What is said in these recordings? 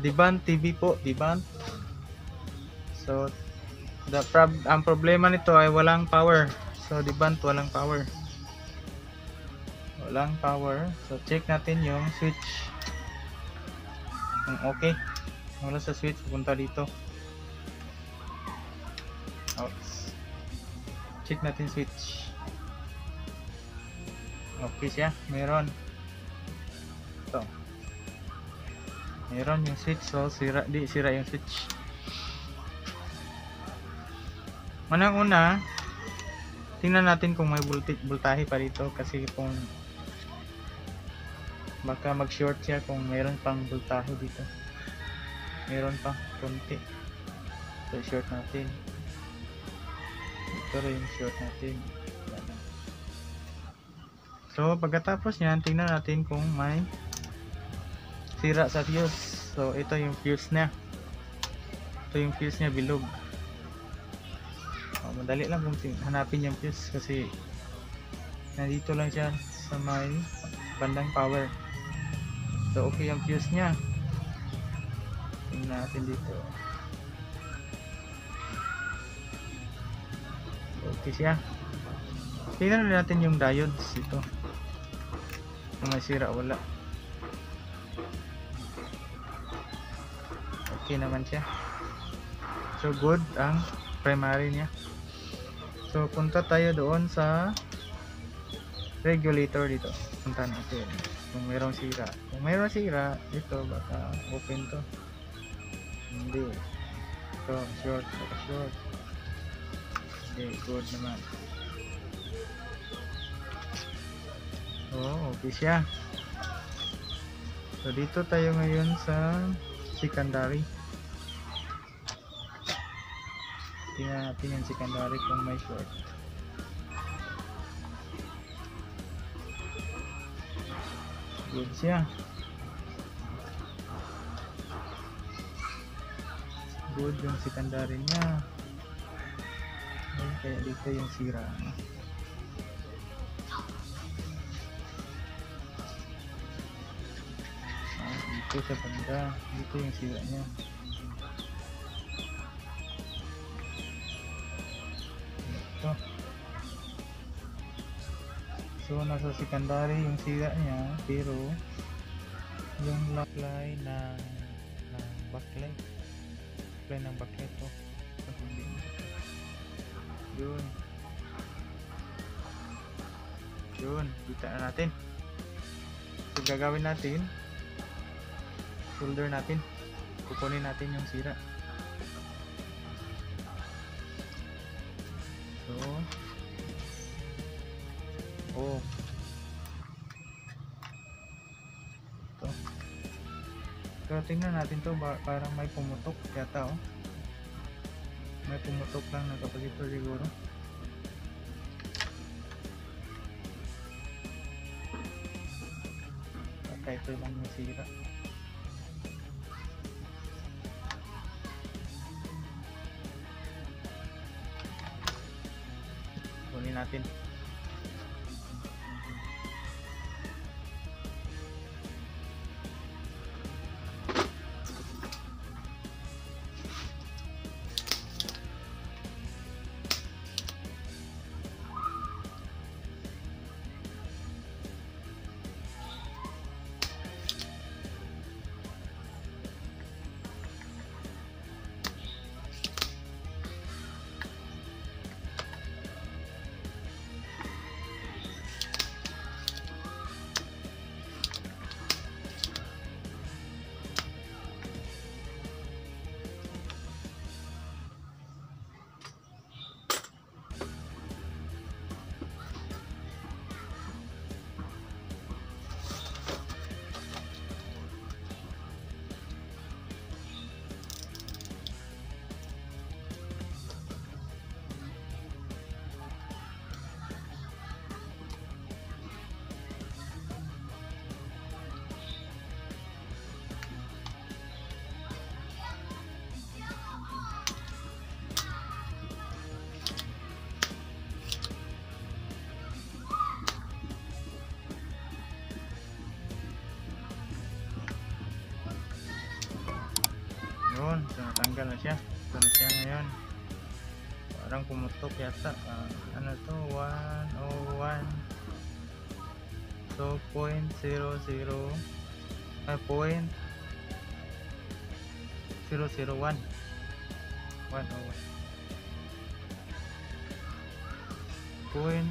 Diban TV po, Diban. So, the prob ang problema nito ay walang power. So, Diban walang power. Walang power. So, check natin yung switch. Kung okay. Wala sa switch, pupunta dito. Outs. Check natin switch. Okay siya, meron. Ito. Meron yung switch, so sira, di sira yung switch. Unang una, tingnan natin kung may voltage, voltahe pa dito kasi kung baka mag-short siya kung meron pang voltahe dito. Meron pa, konti. So, short natin. Ito rin short natin. So, pagkatapos niyan, tingnan natin kung may sira sa fuse. So, ito yung fuse niya. Ito yung fuse niya, bilog. Oh, madali lang kung hanapin yung fuse kasi nandito lang siya sa may bandang power. So, okay yung fuse niya. Tingnan natin dito. Okay siya. Tingnan na natin yung diodes ito. Kung may sira wala. Okay naman siya. So good ang primary niya. So punta tayo doon sa regulator dito. Punta natin kung mayroong sira. Kung mayroong sira, dito baka open to. Hindi. So short, baka short. Okay, good naman. Oh, okay siya. So dito tayo ngayon sa secondary. Tingnan natin yung secondary kung may short. Good siya. Good yung secondary niya. Ayun, kaya dito yung sira. Ah, dito sa banda. Dito yung sira niya. Ito. So, nasa secondary yung sira niya, pero yung supply ng, ng backlight. Supply ng backlight to. Yun. Yun, kita na natin. So, gagawin natin, solder natin. Kukunin natin yung sira. Oh. Ito. Pero tingnan natin to, parang may pumutok yata oh. May pumutok lang na kapasito siguro. Baka ito lang yung sira. Kunin natin. Natanggal na siya. Ito na siya ngayon. Parang pumutok yata. Ah, ano to? 101 so point zero zero ah, point 001 101 point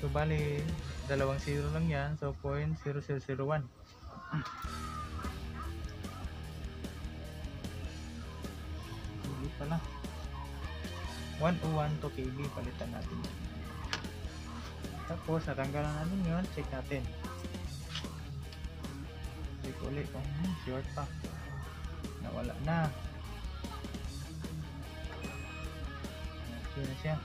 so bali dalawang zero lang yan so point 0001 pala 101 to KB palitan natin. Tapos natanggalan natin yun. Check natin. Check ulit kung hmm, short pa. Nawala na. Okay na siya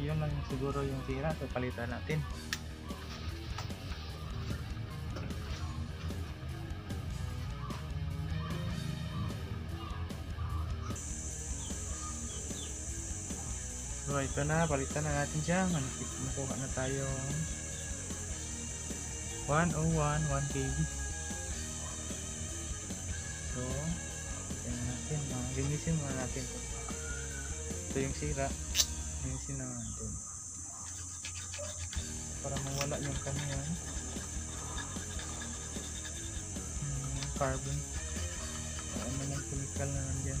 yun lang siguro yung sira. So palitan natin. So ito na, palitan na natin siya. Manipit makuha na tayo 101 1 kb. So, tingnan natin. Linisin muna natin. to. Ito yung sira. Linisin na natin. Para mawala yung kanyang hmm, carbon. Ano naman chemical na nandyan.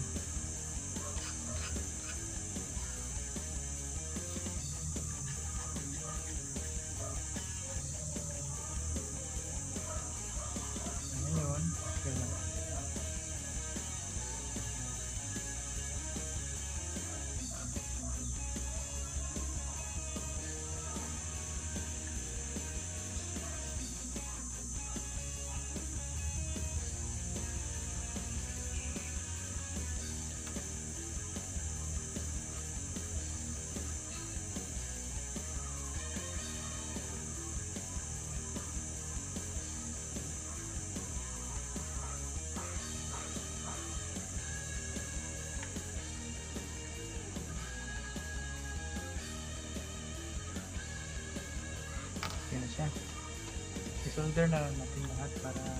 I-solder na natin lahat para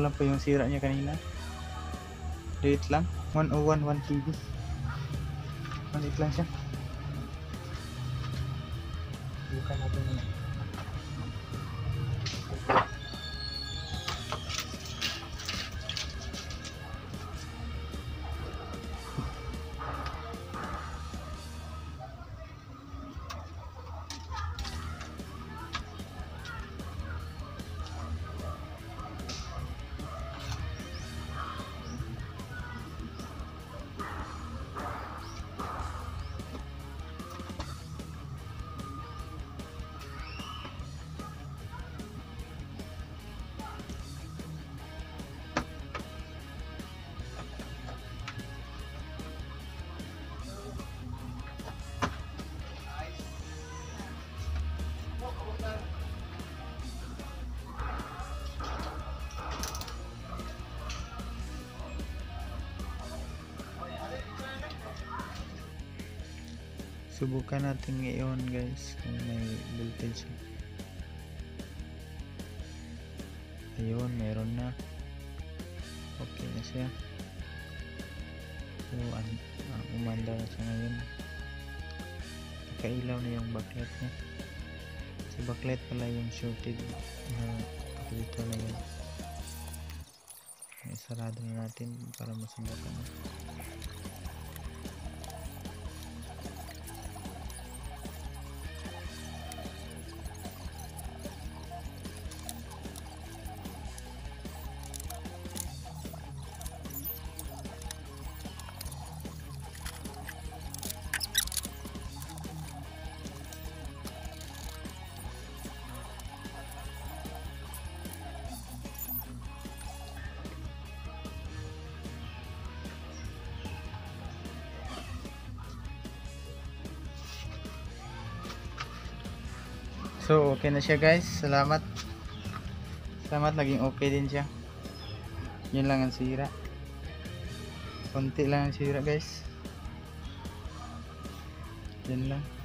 Ito lang po yung sira niya kanina. Liit lang. 101 1 kb. Lang siya. Bukan natin muna. Subukan natin ngayon guys kung may voltage. Ayun, meron na. Okay na siya. So, an ah, umanda na siya ngayon. Nakailaw na yung backlight niya. Sa backlight pala yung shorted na dito na yun. Ay, sarado na natin para masubukan. So, okay na siya guys. Salamat. Salamat, naging okay din siya. Yun lang ang sira. Konti lang ang sira guys. Yun lang.